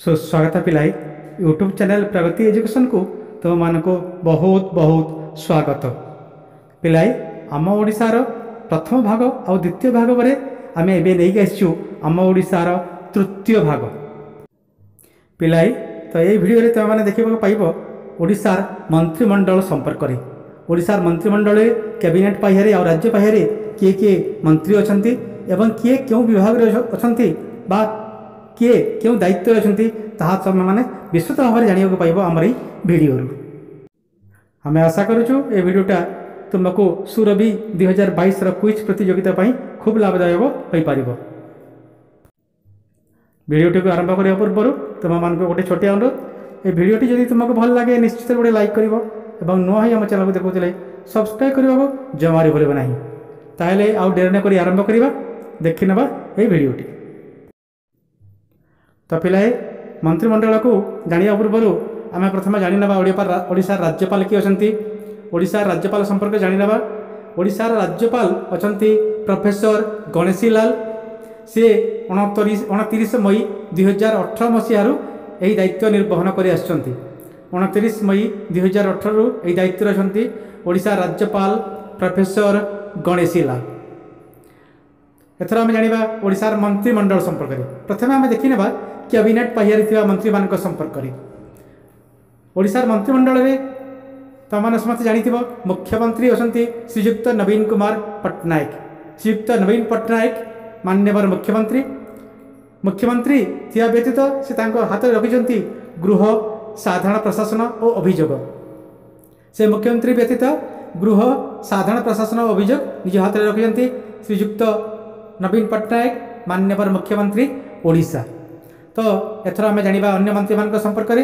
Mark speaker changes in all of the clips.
Speaker 1: सुस्वागत पिलाई, युट्युब च्याने प्रगति एजुकेसन कुम मानको बहुत बहुत स्वागत पिलाई, ओडा र प्रथम भाग आउितीय भागले आमे एसिछु आम ओडार तृतीय भाग पिडले त मन्त्रीमण्डल सम्पर्क मन्त्रीमण्डल क्याबिनेट पाह्य आउ राज्य पाए कि मन्त्री अहिले एउ विभाग अनि କିଏ କେଉଁ ଦାୟିତ୍ୱରେ ଅଛନ୍ତି ତାହା ତୁମେମାନେ ବିସ୍ତୃତ ଭାବରେ ଜାଣିବାକୁ ପାଇବ ଆମର ଏହି ଭିଡ଼ିଓରୁ ଆମେ ଆଶା କରୁଛୁ ଏ ଭିଡ଼ିଓଟା ତୁମକୁ ସୁରବି ଦୁଇହଜାର ବାଇଶର କୁଇଜ୍ ପ୍ରତିଯୋଗିତା ପାଇଁ ଖୁବ୍ ଲାଭଦାୟକ ହୋଇପାରିବ ଭିଡ଼ିଓଟିକୁ ଆରମ୍ଭ କରିବା ପୂର୍ବରୁ ତୁମମାନଙ୍କୁ ଗୋଟେ ଛୋଟିଆ ଅନୁରୋଧ ଏ ଭିଡ଼ିଓଟି ଯଦି ତୁମକୁ ଭଲ ଲାଗେ ନିଶ୍ଚିତ ଗୋଟେ ଲାଇକ୍ କରିବ ଏବଂ ନୂଆ ହୋଇ ଆମ ଚ୍ୟାନେଲକୁ ଦେଖୁଥିଲେ ସବସ୍କ୍ରାଇବ୍ କରିବାକୁ ଜମାରୁ ଭୁଲିବ ନାହିଁ ତାହେଲେ ଆଉ ଡେରି ନ କରି ଆରମ୍ଭ କରିବା ଦେଖିନେବା ଏହି ଭିଡ଼ିଓଟି ତ ପିଲାଏ ମନ୍ତ୍ରିମଣ୍ଡଳକୁ ଜାଣିବା ପୂର୍ବରୁ ଆମେ ପ୍ରଥମେ ଜାଣିନେବା ଓଡ଼ିଆ ଓଡ଼ିଶାର ରାଜ୍ୟପାଳ କିଏ ଅଛନ୍ତି ଓଡ଼ିଶାର ରାଜ୍ୟପାଳ ସମ୍ପର୍କରେ ଜାଣିନେବା ଓଡ଼ିଶାର ରାଜ୍ୟପାଳ ଅଛନ୍ତି ପ୍ରଫେସର ଗଣେଶୀ ଲାଲ ସିଏ ଅଣତିରିଶ ଅଣତିରିଶ ମଇ ଦୁଇହଜାର ଅଠର ମସିହାରୁ ଏହି ଦାୟିତ୍ୱ ନିର୍ବହନ କରି ଆସିଛନ୍ତି ଅଣତିରିଶ ମଇ ଦୁଇହଜାର ଅଠରରୁ ଏହି ଦାୟିତ୍ୱରେ ଅଛନ୍ତି ଓଡ଼ିଶା ରାଜ୍ୟପାଳ ପ୍ରଫେସର ଗଣେଶୀ ଲାଲ ଏଥର ଆମେ ଜାଣିବା ଓଡ଼ିଶାର ମନ୍ତ୍ରିମଣ୍ଡଳ ସମ୍ପର୍କରେ ପ୍ରଥମେ ଆମେ ଦେଖିନେବା कैबिनेट पही मंत्री मान संपर्क ओडार मंत्रिमंडल तुमने समस्त जानी थो मुख्यमंत्री अच्छा श्रीजुक्त नवीन कुमार पट्टनायक श्रीयुक्त नवीन पट्टनायक मान्यवर मुख्यमंत्री मुख्यमंत्री या व्यतीत से हाथ में रखिंट गृह साधारण प्रशासन और अभोग से मुख्यमंत्री व्यतीत गृह साधारण प्रशासन और अभोग निज हाथ रखिंट श्रीजुक्त नवीन पट्टनायक मान्यवर मुख्यमंत्री ओडा ତ ଏଥର ଆମେ ଜାଣିବା ଅନ୍ୟ ମନ୍ତ୍ରୀମାନଙ୍କ ସମ୍ପର୍କରେ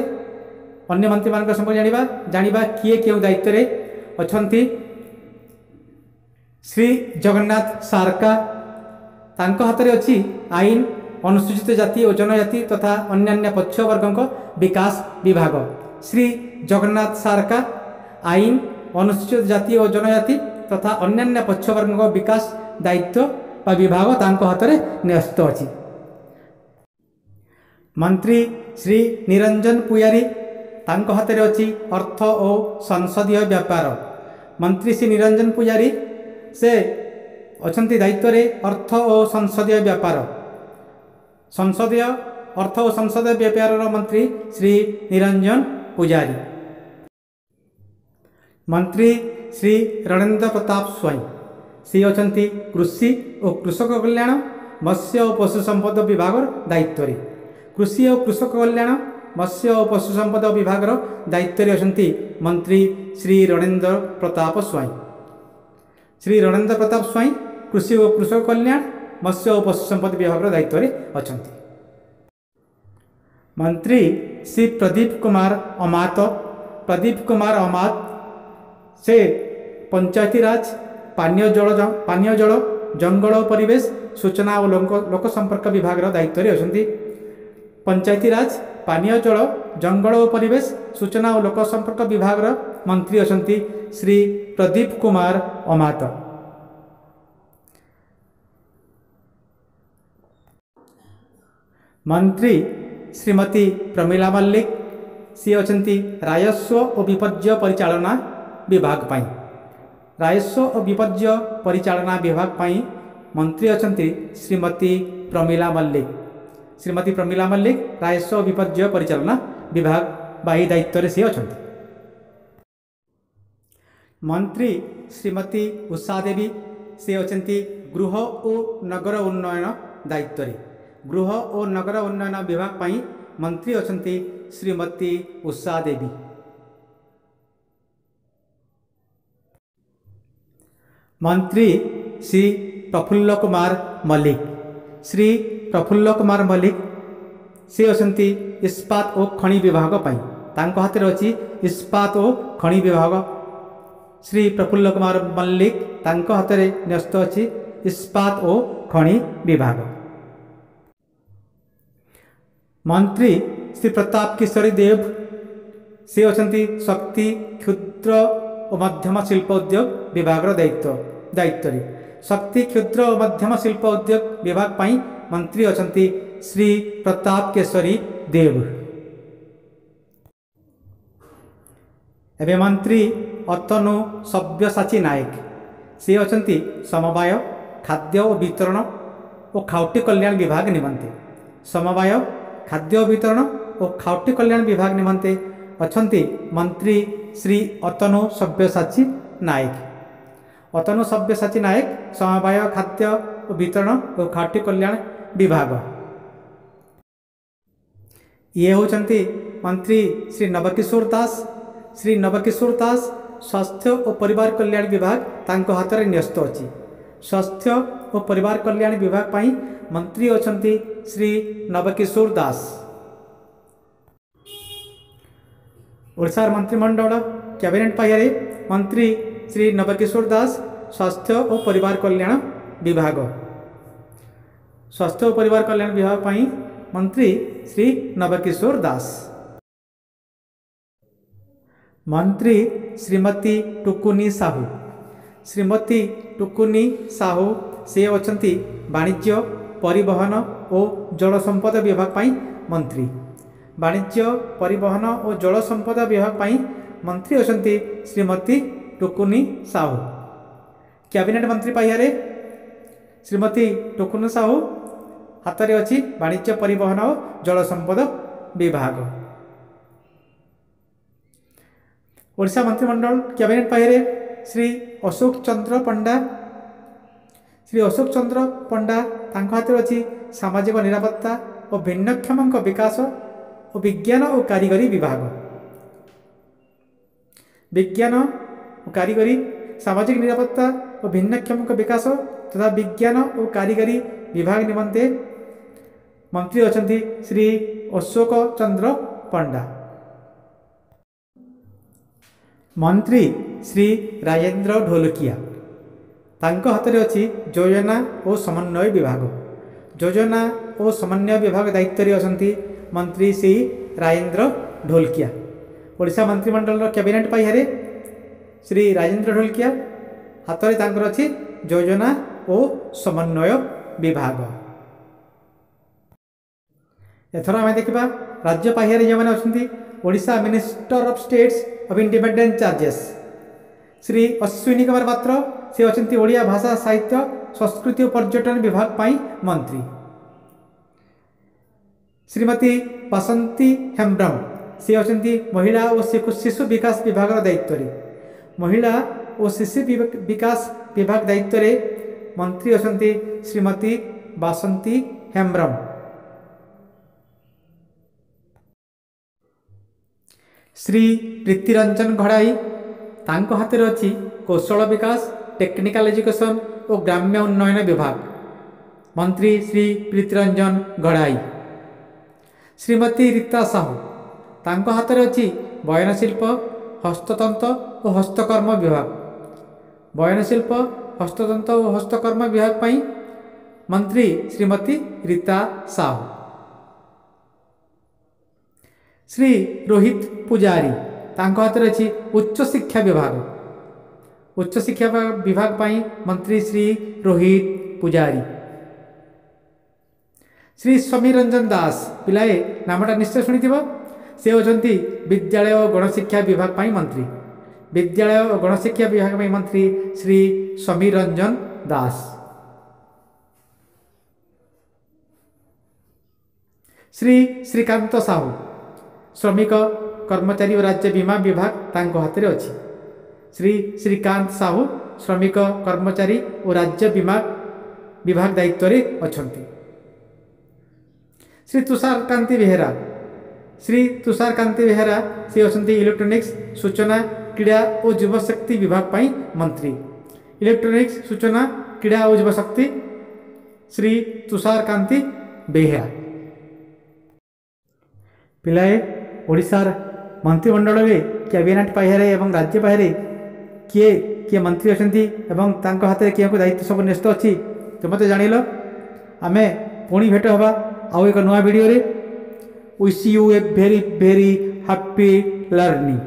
Speaker 1: ଅନ୍ୟ ମନ୍ତ୍ରୀମାନଙ୍କ ସମ୍ପର୍କରେ ଜାଣିବା ଜାଣିବା କିଏ କେଉଁ ଦାୟିତ୍ୱରେ ଅଛନ୍ତି ଶ୍ରୀ ଜଗନ୍ନାଥ ସାରକା ତାଙ୍କ ହାତରେ ଅଛି ଆଇନ ଅନୁସୂଚିତ ଜାତି ଓ ଜନଜାତି ତଥା ଅନ୍ୟାନ୍ୟ ପଛୁଆବର୍ଗଙ୍କ ବିକାଶ ବିଭାଗ ଶ୍ରୀ ଜଗନ୍ନାଥ ସାରକା ଆଇନ ଅନୁସୂଚିତ ଜାତି ଓ ଜନଜାତି ତଥା ଅନ୍ୟାନ୍ୟ ପଛୁଆବର୍ଗଙ୍କ ବିକାଶ ଦାୟିତ୍ୱ ବା ବିଭାଗ ତାଙ୍କ ହାତରେ ନ୍ୟସ୍ତ ଅଛି ମନ୍ତ୍ରୀ ଶ୍ରୀ ନିରଞ୍ଜନ ପୁୟାରୀ ତାଙ୍କ ହାତରେ ଅଛି ଅର୍ଥ ଓ ସଂସଦୀୟ ବ୍ୟାପାର ମନ୍ତ୍ରୀ ଶ୍ରୀ ନିରଞ୍ଜନ ପୂଜାରୀ ସେ ଅଛନ୍ତି ଦାୟିତ୍ୱରେ ଅର୍ଥ ଓ ସଂସଦୀୟ ବ୍ୟାପାର ସଂସଦୀୟ ଅର୍ଥ ଓ ସଂସଦୀୟ ବ୍ୟାପାରର ମନ୍ତ୍ରୀ ଶ୍ରୀ ନିରଞ୍ଜନ ପୂଜାରୀ ମନ୍ତ୍ରୀ ଶ୍ରୀ ରଣେନ୍ଦ୍ର ପ୍ରତାପ ସ୍ୱାଇଁ ସେ ଅଛନ୍ତି କୃଷି ଓ କୃଷକ କଲ୍ୟାଣ ମତ୍ସ୍ୟ ଓ ପଶୁ ସମ୍ପଦ ବିଭାଗର ଦାୟିତ୍ୱରେ କୃଷି ଓ କୃଷକ କଲ୍ୟାଣ ମତ୍ସ୍ୟ ଓ ପଶୁ ସମ୍ପଦ ବିଭାଗର ଦାୟିତ୍ୱରେ ଅଛନ୍ତି ମନ୍ତ୍ରୀ ଶ୍ରୀ ରଣେନ୍ଦ୍ର ପ୍ରତାପ ସ୍ୱାଇଁ ଶ୍ରୀ ରଣେନ୍ଦ୍ର ପ୍ରତାପ ସ୍ୱାଇଁ କୃଷି ଓ କୃଷକ କଲ୍ୟାଣ ମତ୍ସ୍ୟ ଓ ପଶୁ ସମ୍ପଦ ବିଭାଗର ଦାୟିତ୍ୱରେ ଅଛନ୍ତି ମନ୍ତ୍ରୀ ଶ୍ରୀ ପ୍ରଦୀପ କୁମାର ଅମାତ ପ୍ରଦୀପ କୁମାର ଅମାତ ସେ ପଞ୍ଚାୟତିରାଜ ପାନୀୟ ଜଳ ପାନୀୟ ଜଳ ଜଙ୍ଗଲ ଓ ପରିବେଶ ସୂଚନା ଓ ଲୋକ ସମ୍ପର୍କ ବିଭାଗର ଦାୟିତ୍ୱରେ ଅଛନ୍ତି पंचायती राज पानीय जल और परिवेश सूचना और लोक संपर्क विभाग र मन्त्री अन्ति श्री प्रदीप कुमार अमात मंत्री श्रीमती प्रमिला मल्लिक सि अहिले राजस्व विपर्जय परिचालना और रास्वर्जय परिचाना विभाग पनि मन्त्री अन्ति श्रीमती प्रमिला मल्लिक श्रीमती प्रमिला मल्लिक राजस्व विपर्य परिचालना विभाग बाई दायित्व से अच्छा मंत्री श्रीमती उषा देवी से अच्छा गृह और नगर उन्नयन दायित्व गृह और नगर उन्नयन विभाग पर मंत्री अच्छा श्रीमती उषा देवी मंत्री श्री प्रफुल्ल कुमार मल्लिक श्री प्रफुल्ल कुमार मल्लिक सी अच्छा इस्पात और खणि विभाग हाथ में अच्छी इस्पात और खणि विभाग श्री प्रफुल्ल कुमार मल्लिक हाथ में न्यस्त अच्छी इस्पात और खणि विभाग मंत्री श्री प्रताप किशोरी देव सी अच्छा शक्ति क्षुद्र और मध्यम शिल्प उद्योग विभाग दायित्व दायित्व शक्ति क्षुद्र और मध्यम शिल्प उद्योग विभाग ମନ୍ତ୍ରୀ ଅଛନ୍ତି ଶ୍ରୀ ପ୍ରତାପ କେଶରୀ ଦେବ ଏବେ ମନ୍ତ୍ରୀ ଅତନୁ ସବ୍ୟସାଚୀ ନାୟକ ସେ ଅଛନ୍ତି ସମବାୟ ଖାଦ୍ୟ ଓ ବିତରଣ ଓ ଖାଉଟି କଲ୍ୟାଣ ବିଭାଗ ନିମନ୍ତେ ସମବାୟ ଖାଦ୍ୟ ବିତରଣ ଓ ଖାଉଟି କଲ୍ୟାଣ ବିଭାଗ ନିମନ୍ତେ ଅଛନ୍ତି ମନ୍ତ୍ରୀ ଶ୍ରୀ ଅତନୁ ସବ୍ୟସାଚୀ ନାୟକ ଅତନୁ ସବ୍ୟସାଚୀ ନାୟକ ସମବାୟ ଖାଦ୍ୟ ଓ ବିତରଣ ଓ ଖାଉଟି କଲ୍ୟାଣ विभाग ये हूँ मंत्री श्री नवकिशोर दास श्री नवकिशोर दास स्वास्थ्य और परिवार कल्याण विभाग तक हाथ में न्यस्त अच्छी स्वास्थ्य और परिवार कल्याण विभाग पर मंत्री अच्छा श्री नवकिशोर दास ओडार मंत्रिमंडल कैबिनेट पाहर मंत्री श्री नवकिशोर दास स्वास्थ्य और परिवार कल्याण विभाग ସ୍ୱାସ୍ଥ୍ୟ ଓ ପରିବାର କଲ୍ୟାଣ ବିଭାଗ ପାଇଁ ମନ୍ତ୍ରୀ ଶ୍ରୀ ନବକିଶୋର ଦାସ ମନ୍ତ୍ରୀ ଶ୍ରୀମତୀ ଟୁକୁନି ସାହୁ ଶ୍ରୀମତୀ ଟୁକୁନି ସାହୁ ସେ ଅଛନ୍ତି ବାଣିଜ୍ୟ ପରିବହନ ଓ ଜଳସମ୍ପଦ ବିଭାଗ ପାଇଁ ମନ୍ତ୍ରୀ ବାଣିଜ୍ୟ ପରିବହନ ଓ ଜଳସମ୍ପଦ ବିଭାଗ ପାଇଁ ମନ୍ତ୍ରୀ ଅଛନ୍ତି ଶ୍ରୀମତୀ ଟୁକୁନି ସାହୁ କ୍ୟାବିନେଟ୍ ମନ୍ତ୍ରୀ ପାହ୍ୟାରେ ଶ୍ରୀମତୀ ଟୁକୁନି ସାହୁ ହାତରେ ଅଛି ବାଣିଜ୍ୟ ପରିବହନ ଓ ଜଳସମ୍ପଦ ବିଭାଗ ଓଡ଼ିଶା ମନ୍ତ୍ରିମଣ୍ଡଳ କ୍ୟାବିନେଟ୍ ପାହିରେ ଶ୍ରୀ ଅଶୋକ ଚନ୍ଦ୍ର ପଣ୍ଡା ଶ୍ରୀ ଅଶୋକ ଚନ୍ଦ୍ର ପଣ୍ଡା ତାଙ୍କ ହାତରେ ଅଛି ସାମାଜିକ ନିରାପତ୍ତା ଓ ଭିନ୍ନକ୍ଷମଙ୍କ ବିକାଶ ଓ ବିଜ୍ଞାନ ଓ କାରିଗରୀ ବିଭାଗ ବିଜ୍ଞାନ ଓ କାରିଗରୀ ସାମାଜିକ ନିରାପତ୍ତା ଓ ଭିନ୍ନକ୍ଷମଙ୍କ ବିକାଶ ତଥା ବିଜ୍ଞାନ ଓ କାରିଗରୀ विभाग निम्ते मंत्री अच्छा श्री अशोक चंद्र पंडा मंत्री श्री राजेन्द्र ढोलकिया हाथ में अच्छी योजना और समन्वय विभाग योजना और समन्वय विभाग दायित्व अच्छा मंत्री श्री राजेन्द्र ढोलकिया ओडा मंत्रिमंडल कैबिनेट पाह श्री राजेन्द्र ढोलकिया हाथ में अच्छी योजना और समन्वय विभाग एथर आम देखा राज्य पाहर जो मैंने अच्छा minister of states of independent charges Shri Ashwini Kumar Patra से अच्छा ओडिया भाषा साहित्य संस्कृति और पर्यटन विभाग मंत्री श्रीमती बासंती हेम्ब्रम सी अच्छा महिला और शिशु विकास विभाग दायित्व महिला और शिशु विकास विभाग दायित्व ମନ୍ତ୍ରୀ ଅଛନ୍ତି ଶ୍ରୀମତୀ ବାସନ୍ତୀ ହେମ୍ବ୍ରମ ଶ୍ରୀ ପ୍ରୀତିରଞ୍ଜନ ଘଡ଼ାଇ ତାଙ୍କ ହାତରେ ଅଛି କୌଶଳ ବିକାଶ ଟେକ୍ନିକାଲ ଏଜୁକେସନ୍ ଓ ଗ୍ରାମ୍ୟ ଉନ୍ନୟନ ବିଭାଗ ମନ୍ତ୍ରୀ ଶ୍ରୀ ପ୍ରୀତିରଞ୍ଜନ ଘଡ଼ାଇ ଶ୍ରୀମତୀ ରୀତା ସାହୁ ତାଙ୍କ ହାତରେ ଅଛି ବୟନଶିଳ୍ପ ହସ୍ତତନ୍ତ ଓ ହସ୍ତକର୍ମ ବିଭାଗ ବୟନଶିଳ୍ପ ହସ୍ତତନ୍ତ ଓ ହସ୍ତକର୍ମ ବିଭାଗ ପାଇଁ ମନ୍ତ୍ରୀ ଶ୍ରୀମତୀ ରୀତା ସାହୁ ଶ୍ରୀ ରୋହିତ ପୂଜାରୀ ତାଙ୍କ ହାତରେ ଅଛି ଉଚ୍ଚଶିକ୍ଷା ବିଭାଗ ଉଚ୍ଚଶିକ୍ଷା ବିଭାଗ ପାଇଁ ମନ୍ତ୍ରୀ ଶ୍ରୀ ରୋହିତ ପୂଜାରୀ ଶ୍ରୀ ସମୀର ରଞ୍ଜନ ଦାସ ପିଲାଏ ନାମଟା ନିଶ୍ଚୟ ଶୁଣିଥିବ ସେ ହେଉଛନ୍ତି ବିଦ୍ୟାଳୟ ଓ ଗଣଶିକ୍ଷା ବିଭାଗ ପାଇଁ ମନ୍ତ୍ରୀ विद्यालय और गणशिक्षा विभाग मंत्री श्री समीर रंजन दास श्री श्रीकांत साहू श्रमिक कर्मचारी और राज्य बीमा विभाग तक हाथ में अच्छी श्री श्रीकांत साहू श्रमिक कर्मचारी और राज्य बीमा विभाग दायित्व अच्छा श्री तुषारकांति बेहरा श्री तुषारकांति बेहरा सी अच्छा इलेक्ट्रोनिक्स सूचना क्रीड़ा और जीवशक्ति विभाग पर मंत्री इलेक्ट्रोनिक्स सूचना क्रीड़ा और जीवशक्ति श्री तुषार कांति बेहरा पिलाए ओडार मंत्रिमंडल में कैबिनेट बाहर एवं राज्य बाहर किए किए मंत्री अच्छा हाथ में किए दायित्व सब न्यस्त अच्छी तो मत जान लमें पुणी भेट हवा आउ एक नुआ भिडे उ you a very very happy learning